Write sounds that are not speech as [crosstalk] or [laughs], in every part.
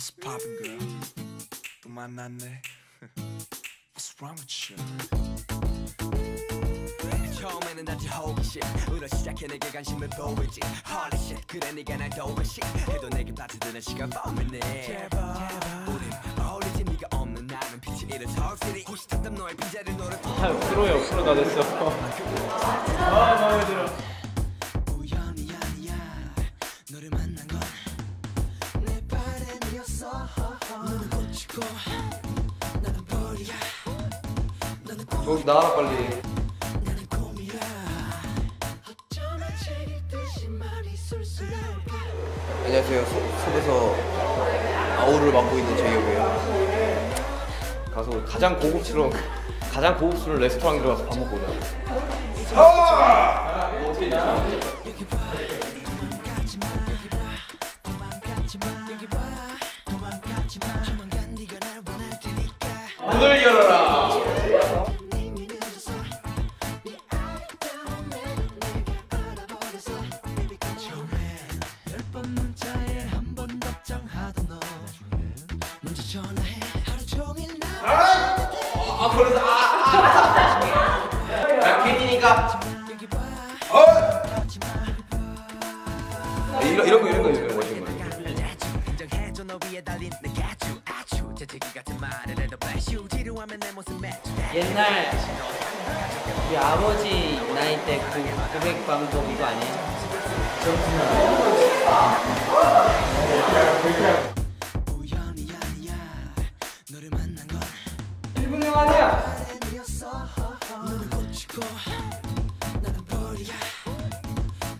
What's poppin', girl? 또 만났네. [laughs] What's wrong with you? 처음에는 단지 호기심 으로 시작해 내게 관심을 보이지 Holy shit 그래 네가 날 도우시 해도 내게 빠져드는 시간 뻔했네 제발 우린 어울리지 네가 없는 나는 빛이 이른 서울시리 탔던 너의 빈자리 노래 아, 프로야, 프로 다 됐어. 아, 마음에 들어. 저기 나와라, 빨리. 안녕하세요. 소- 속에서 아우를 맡고 있는 제이홉이에요. 가서 가장 고급스러운, 가장 고급스러운 레스토랑 들어가서 밥 먹고 오자. 여기 봐 도망가지 아, 그래서 아, 아. 야, 괜히니까. 여기 봐 이런 이런 거 이런 거 이런 거 멋진 거. 옛날 우리 아버지 나이 때 그 고백 방법 이거 아니에요? 꽂히고 나는 벌이야.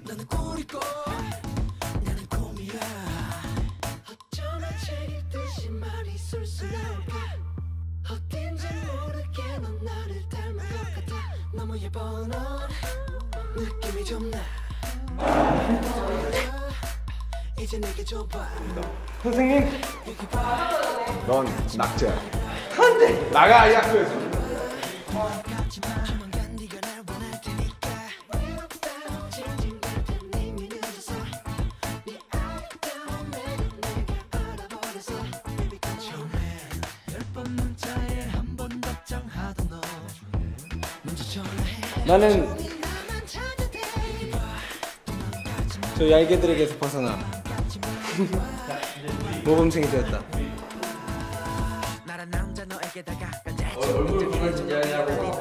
너는 꿀이고 나는 꿈이야. 어쩌면 제일 듯이 말이 술술 나올까? 어딘지 모르게 넌 나를 닮은 것 같아. 너무 예뻐 넌. 느낌이 좀나. 이제 내게 줘봐. 선생님. 넌 낙제야. 안돼. 나가 이 학교에서. 나는 저 얄개들에게서 벗어나 [laughs] 모범생이 되었다. 얼굴 보면 진짜냐고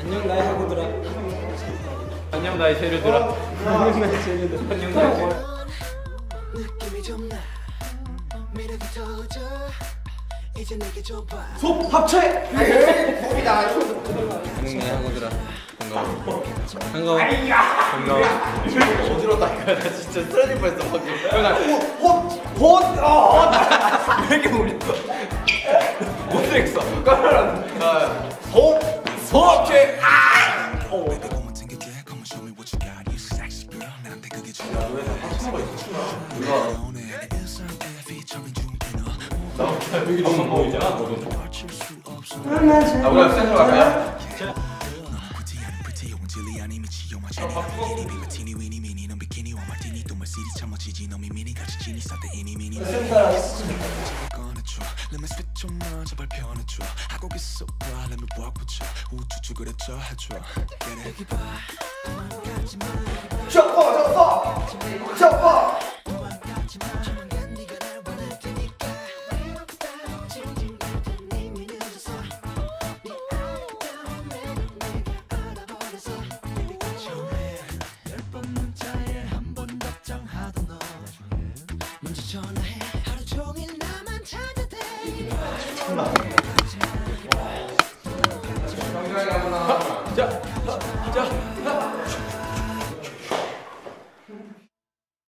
안녕 나의 하고들아. 안녕, 나의. 안녕 나의 쟤네들. 안녕, 나의 좀나 매력이 터져 이제 내게 줘봐 안녕 나의 하고들아. 반가워. 반가워. 반가워. 어지럽다. 나 [laughs] 진짜 쓰러질 뻔했어 방금. [laughs] 왜 이렇게 울려? 못생겼어. 까라라. 오케이. Baby, woman, take it there. Come on, show me what you got. You sexy girl. 나한테 그게 중요해. 오늘 일상에 featuring 중빈어. 여기 너무 보이잖아, 너도. 아, 우리가 센터 갈까요? 도망가지 마 셔퍼 셔퍼 셔퍼. 자, 자, 자.